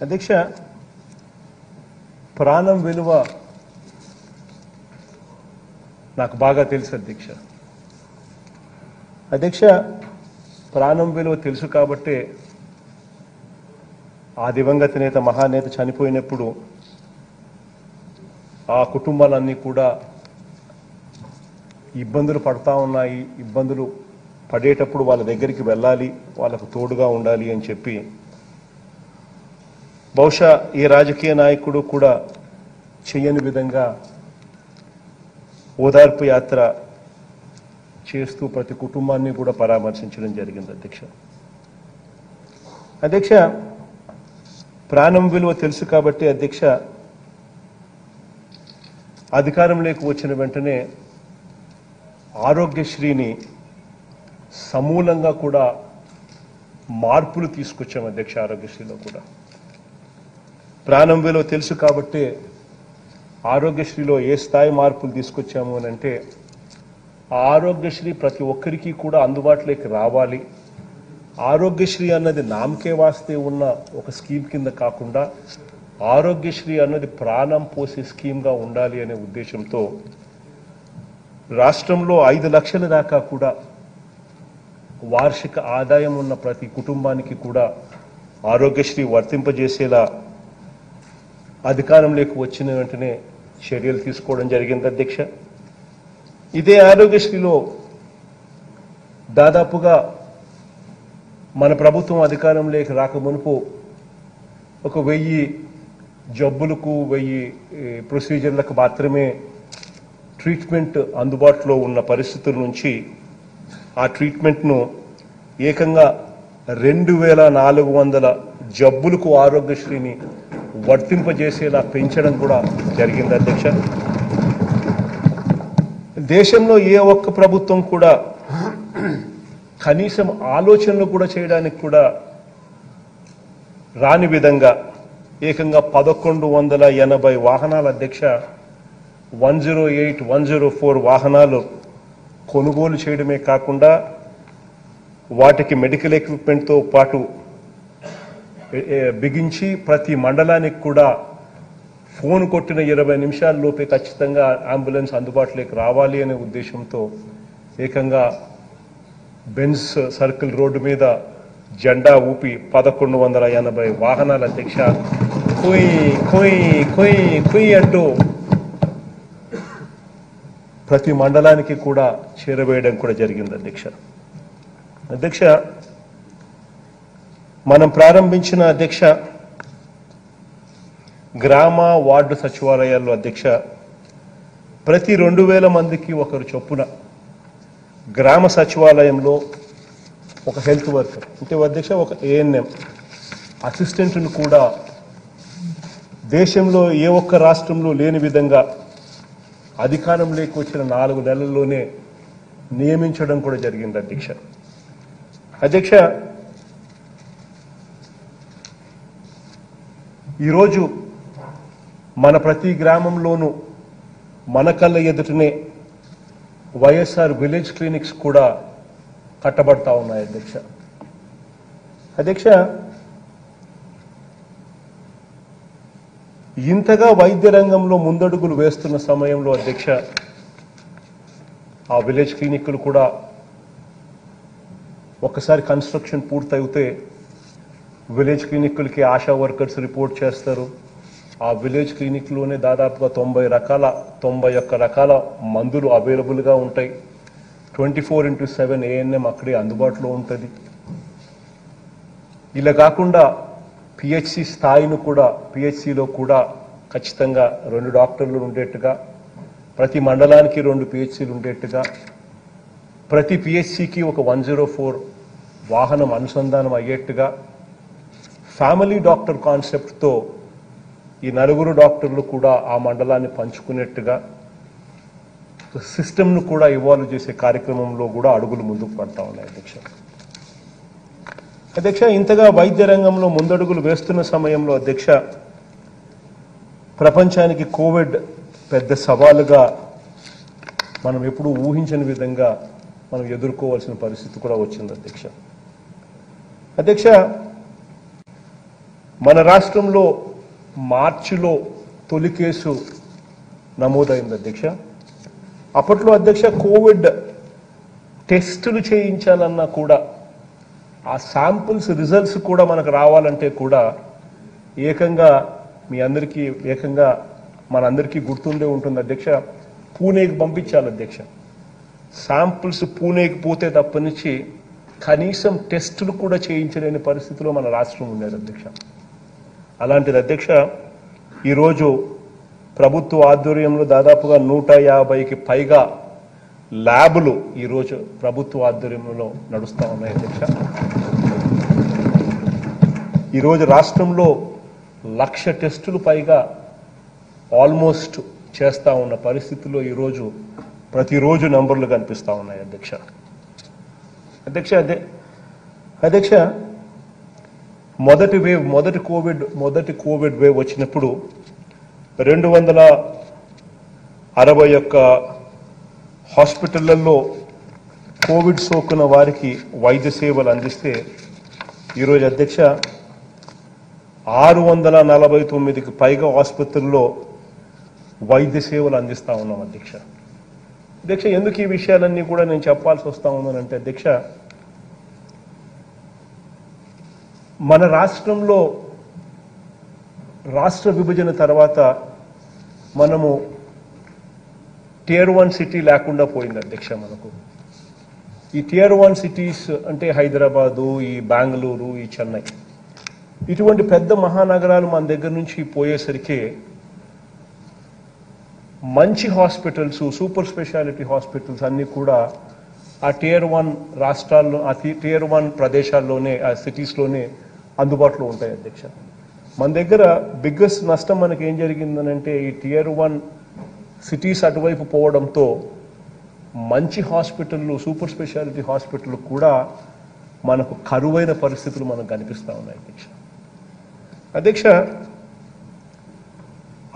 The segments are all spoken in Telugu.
అధ్యక్ష ప్రాణం విలువ నాకు బాగా తెలుసు అధ్యక్ష. అధ్యక్ష ప్రాణం విలువ తెలుసు కాబట్టే ఆ దివంగత నేత మహానేత చనిపోయినప్పుడు ఆ కుటుంబాలన్నీ కూడా ఇబ్బందులు పడతా ఉన్నాయి. ఇబ్బందులు పడేటప్పుడు వాళ్ళ దగ్గరికి వెళ్ళాలి వాళ్ళకు తోడుగా ఉండాలి అని చెప్పి బహుశా ఈ రాజకీయ నాయకుడు కూడా చేయని విధంగా ఓదార్పు యాత్ర చేస్తూ ప్రతి కుటుంబాన్ని కూడా పరామర్శించడం జరిగింది అధ్యక్ష. అధ్యక్ష ప్రాణం విలువ తెలుసు కాబట్టి అధ్యక్ష అధికారంలోకి వచ్చిన వెంటనే ఆరోగ్యశ్రీని సమూలంగా కూడా మార్పులు తీసుకొచ్చాం అధ్యక్ష ఆరోగ్యశ్రీలో కూడా. ప్రాణం విలువ తెలుసు కాబట్టి ఆరోగ్యశ్రీలో ఏ స్థాయి మార్పులు తీసుకొచ్చాము అని అంటే ఆ ఆరోగ్యశ్రీ ప్రతి ఒక్కరికి కూడా అందుబాటులోకి రావాలి. ఆరోగ్యశ్రీ అన్నది నామకే వాస్తే ఉన్న ఒక స్కీమ్ కింద కాకుండా ఆరోగ్యశ్రీ అన్నది ప్రాణం పోసే స్కీమ్గా ఉండాలి అనే ఉద్దేశంతో రాష్ట్రంలో ఐదు లక్షల దాకా కూడా వార్షిక ఆదాయం ఉన్న ప్రతి కుటుంబానికి కూడా ఆరోగ్యశ్రీ వర్తింపజేసేలా అధికారంలోకి వచ్చిన వెంటనే చర్యలు తీసుకోవడం జరిగింది అధ్యక్ష. ఇదే ఆరోగ్యశ్రీలో దాదాపుగా మన ప్రభుత్వం అధికారంలోకి రాకమునుపు ఒక వెయ్యి జబ్బులకు వెయ్యి ప్రొసీజర్లకు మాత్రమే ట్రీట్మెంట్ అందుబాటులో ఉన్న పరిస్థితుల నుంచి ఆ ట్రీట్మెంట్ను ఏకంగా రెండు వేల నాలుగు వందల జబ్బులకు ఆరోగ్యశ్రీని వర్తింపజేసేలా పెంచడం కూడా జరిగింది అధ్యక్ష. దేశంలో ఏ ఒక్క ప్రభుత్వం కూడా కనీసం ఆలోచనలు కూడా చేయడానికి కూడా రాని విధంగా ఏకంగా పదకొండు వందల ఎనభై వాహనాల అధ్యక్ష one zero eight one zero four వాహనాలు కొనుగోలు చేయడమే కాకుండా వాటికి మెడికల్ ఎక్విప్మెంట్తో పాటు బిగించి ప్రతి మండలానికి కూడా ఫోన్ కొట్టిన ఇరవై నిమిషాల్లోపే ఖచ్చితంగా అంబులెన్స్ అందుబాటులోకి రావాలి అనే ఉద్దేశంతో ఏకంగా బెన్స్ సర్కిల్ రోడ్డు మీద జెండా ఊపి పదకొండు వందల ఎనభై వాహనాల అధ్యక్ష కుయ్ కుయ్ కుయ్ కుయ్ అంటూ ప్రతి మండలానికి కూడా చేరవేయడం కూడా జరిగింది అధ్యక్ష. అధ్యక్ష మనం ప్రారంభించిన అధ్యక్ష గ్రామ వార్డు సచివాలయాల్లో అధ్యక్ష ప్రతి రెండు వేల మందికి ఒకరు చొప్పున గ్రామ సచివాలయంలో ఒక హెల్త్ వర్కర్ అంటే అధ్యక్ష ఒక ఏఎన్ఎం అసిస్టెంట్ను కూడా దేశంలో ఏ ఒక్క రాష్ట్రంలో లేని విధంగా అధికారంలోకి వచ్చిన నాలుగు నెలల్లోనే నియమించడం కూడా జరిగింది అధ్యక్ష. అధ్యక్ష ఈరోజు మన ప్రతి గ్రామంలోనూ మన కళ్ళ ఎదుటనే వైఎస్ఆర్ విలేజ్ క్లినిక్స్ కూడా కట్టబడతా ఉన్నాయి అధ్యక్ష. అధ్యక్ష ఇంతగా వైద్య రంగంలో ముందడుగులు వేస్తున్న సమయంలో అధ్యక్ష ఆ విలేజ్ క్లినిక్లు కూడా ఒకసారి కన్స్ట్రక్షన్ పూర్తయితే విలేజ్ క్లినిక్లకి ఆశా వర్కర్స్ రిపోర్ట్ చేస్తారు. ఆ విలేజ్ క్లినిక్లోనే దాదాపుగా తొంభై రకాల తొంభై ఒక్క రకాల మందులు అవైలబుల్గా ఉంటాయి. Twenty four into seven ANM అక్కడే అందుబాటులో ఉంటుంది. ఇలా కాకుండా పిహెచ్సి స్థాయిని కూడా పిహెచ్సిలో కూడా ఖచ్చితంగా రెండు డాక్టర్లు ఉండేట్టుగా ప్రతి మండలానికి రెండు పిహెచ్సీలు ఉండేట్టుగా ప్రతి పిహెచ్సికి ఒక వన్ జీరో ఫోర్ వాహనం అనుసంధానం అయ్యేట్టుగా ఫ్యామిలీ డాక్టర్ కాన్సెప్ట్తో ఈ నలుగురు డాక్టర్లు కూడా ఆ మండలాన్ని పంచుకునేట్టుగా సిస్టమ్ను కూడా ఇవాల్వ్ చేసే కార్యక్రమంలో కూడా అడుగులు ముందుకు పడతా ఉన్నాయి అధ్యక్ష. అధ్యక్ష ఇంతగా వైద్య రంగంలో ముందడుగులు వేస్తున్న సమయంలో అధ్యక్ష ప్రపంచానికి కోవిడ్ పెద్ద సవాలుగా మనం ఎప్పుడూ ఊహించని విధంగా మనం ఎదుర్కోవాల్సిన పరిస్థితి కూడా వచ్చింది అధ్యక్ష. అధ్యక్ష మన రాష్ట్రంలో మార్చిలో తొలి కేసు నమోదైంది అధ్యక్ష. అప్పట్లో అధ్యక్ష కోవిడ్ టెస్టులు చేయించాలన్నా కూడా ఆ శాంపుల్స్ రిజల్ట్స్ కూడా మనకు రావాలంటే కూడా ఏకంగా మీ అందరికీ ఏకంగా మనందరికీ గుర్తుండే ఉంటుంది అధ్యక్ష పూణేకి పంపించాలి అధ్యక్ష. శాంపుల్స్ పూణేకి పోతే తప్పనిచ్చి కనీసం టెస్టులు కూడా చేయించలేని పరిస్థితిలో మన రాష్ట్రం ఉండేది అధ్యక్ష. అలాంటిది అధ్యక్ష ఈరోజు ప్రభుత్వ ఆధ్వర్యంలో దాదాపుగా నూట యాభైకి పైగా ల్యాబులు ఈరోజు ప్రభుత్వ ఆధ్వర్యంలో నడుస్తూ ఉన్నాయి అధ్యక్ష. ఈరోజు రాష్ట్రంలో లక్ష టెస్టులు పైగా ఆల్మోస్ట్ చేస్తూ ఉన్న పరిస్థితుల్లో ఈరోజు ప్రతిరోజు నంబర్లు కనిపిస్తూ ఉన్నాయి అధ్యక్ష. అధ్యక్ష అదే అధ్యక్ష మొదటి వేవ్ మొదటి కోవిడ్ మొదటి కోవిడ్ వేవ్ వచ్చినప్పుడు రెండు వందల అరవై ఒక్క హాస్పిటళ్ళలో కోవిడ్ సోకున్న వారికి వైద్య సేవలు అందిస్తే ఈరోజు అధ్యక్ష ఆరు వందల నలభై తొమ్మిదికి పైగా ఆసుపత్రుల్లో వైద్య సేవలు అందిస్తా ఉన్నాం అధ్యక్ష. అధ్యక్ష ఎందుకు ఈ విషయాలన్నీ కూడా నేను చెప్పాల్సి వస్తూ ఉన్నానంటే అధ్యక్ష మన రాష్ట్రంలో రాష్ట్ర విభజన తర్వాత మనము టియర్ వన్ సిటీ లేకుండా పోయింది అధ్యక్ష మనకు. ఈ టియర్ వన్ సిటీస్ అంటే హైదరాబాదు ఈ బెంగళూరు ఈ చెన్నై. ఇటువంటి పెద్ద మహానగరాలు మన దగ్గర నుంచి పోయేసరికి మంచి హాస్పిటల్స్ సూపర్ స్పెషాలిటీ హాస్పిటల్స్ అన్నీ కూడా ఆ టియర్ వన్ రాష్ట్రాల్లో ఆ టియర్ వన్ ప్రదేశాల్లోనే ఆ సిటీస్లోనే అందుబాటులో ఉంటాయి అధ్యక్ష. మన దగ్గర బిగ్గెస్ట్ నష్టం మనకి ఏం జరిగిందనంటే ఈ టియర్ వన్ సిటీస్ అటువైపు పోవడంతో మంచి హాస్పిటళ్ళు సూపర్ స్పెషాలిటీ హాస్పిటల్ కూడా మనకు కరువైన పరిస్థితులు మనకు కనిపిస్తూ ఉన్నాయి అధ్యక్ష. అధ్యక్ష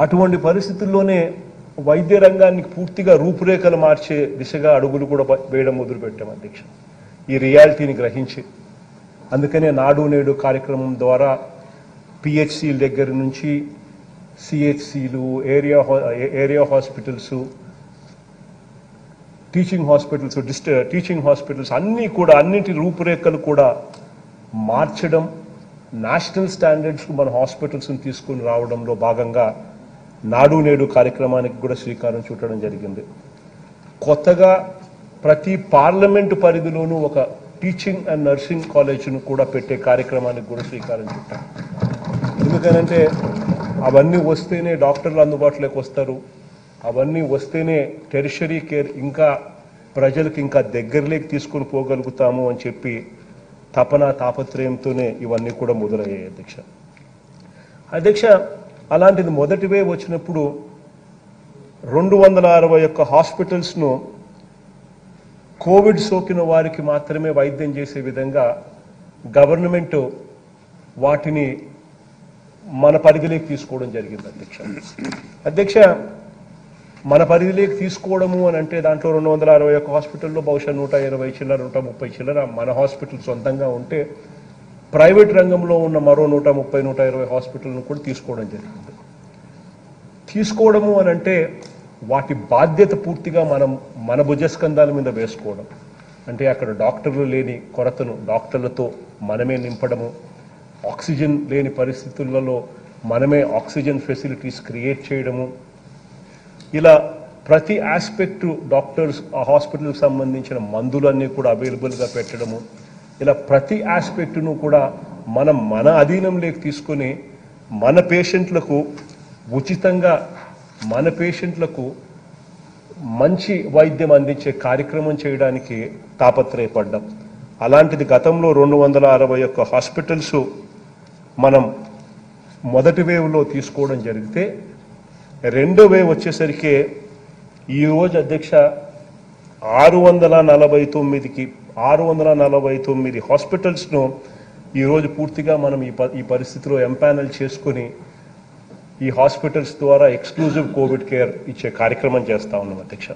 అటువంటి పరిస్థితుల్లోనే వైద్య రంగానికి పూర్తిగా రూపురేఖలు మార్చే దిశగా అడుగులు కూడా వేయడం మొదలుపెట్టాం అధ్యక్ష. ఈ రియాలిటీని గ్రహించి అందుకనే నాడు నేడు కార్యక్రమం ద్వారా పిహెచ్సిల దగ్గర నుంచి సిహెచ్సిలు ఏరియా హా- ఏరియా హాస్పిటల్స్ టీచింగ్ హాస్పిటల్స్ డిస్ట్ టీచింగ్ హాస్పిటల్స్ అన్నీ కూడా అన్నింటి రూపురేఖలు కూడా మార్చడం నేషనల్ స్టాండర్డ్స్కు మన హాస్పిటల్స్ని తీసుకుని రావడంలో భాగంగా నాడు నేడు కార్యక్రమానికి కూడా శ్రీకారం చుట్టడం జరిగింది. కొత్తగా ప్రతి పార్లమెంటు పరిధిలోనూ ఒక టీచింగ్ అండ్ నర్సింగ్ కాలేజ్ను కూడా పెట్టే కార్యక్రమానికి కూడా శ్రీకారం చుట్టాం. ఎందుకనంటే అవన్నీ వస్తేనే డాక్టర్లు అందుబాటులోకి వస్తారు. అవన్నీ వస్తేనే టెరిషరీ కేర్ ఇంకా ప్రజలకు ఇంకా దగ్గరలోకి తీసుకొని పోగలుగుతాము అని చెప్పి తపన తాపత్రయంతోనే ఇవన్నీ కూడా మొదలయ్యాయి అధ్యక్ష. అధ్యక్ష అలాంటిది మొదటివే వచ్చినప్పుడు రెండు వందల అరవై ఒక్క హాస్పిటల్స్ను కోవిడ్ సోకిన వారికి మాత్రమే వైద్యం చేసే విధంగా గవర్నమెంట్ వాటిని మన పరిధిలోకి తీసుకోవడం జరిగింది అధ్యక్ష. అధ్యక్ష మన పరిధిలోకి తీసుకోవడము అని అంటే దాంట్లో రెండు వందల అరవై ఒక్క హాస్పిటల్లో బహుశా నూట ఇరవై చిల్లర నూట ముప్పై చిల్లర మన హాస్పిటల్ సొంతంగా ఉంటే ప్రైవేట్ రంగంలో ఉన్న మరో నూట ముప్పై నూట ఇరవై హాస్పిటల్ను కూడా తీసుకోవడం జరిగింది. తీసుకోవడము అని అంటే వాటి బాధ్యత పూర్తిగా మనం మన భుజస్కంధాల మీద వేసుకోవడం. అంటే అక్కడ డాక్టర్లు లేని కొరతను డాక్టర్లతో మనమే నింపడము. ఆక్సిజన్ లేని పరిస్థితులలో మనమే ఆక్సిజన్ ఫెసిలిటీస్ క్రియేట్ చేయడము. ఇలా ప్రతి ఆస్పెక్టు డాక్టర్స్ ఆ హాస్పిటల్కి సంబంధించిన మందులన్నీ కూడా అవైలబుల్గా పెట్టడము. ఇలా ప్రతి ఆస్పెక్టును కూడా మనం మన అధీనంలోకి తీసుకొని మన పేషెంట్లకు ఉచితంగా మన పేషెంట్లకు మంచి వైద్యం అందించే కార్యక్రమం చేయడానికి తాపత్రయపడ్డాం. అలాంటిది గతంలో రెండు వందల అరవై ఒక్క హాస్పిటల్స్ మనం మొదటి వేవ్లో తీసుకోవడం జరిగితే రెండో వేవ్ వచ్చేసరికి ఈ రోజు అధ్యక్ష ఆరు వందల నలభై తొమ్మిదికి ఆరు వందల నలభై తొమ్మిది హాస్పిటల్స్ను ఈరోజు పూర్తిగా మనం ఈ ప ఈ పరిస్థితిలో ఎంపానల్ చేసుకొని ఈ హాస్పిటల్స్ ద్వారా ఎక్స్క్లూజివ్ కోవిడ్ కేర్ ఇచ్చే కార్యక్రమం చేస్తా ఉన్నాం అధ్యక్ష.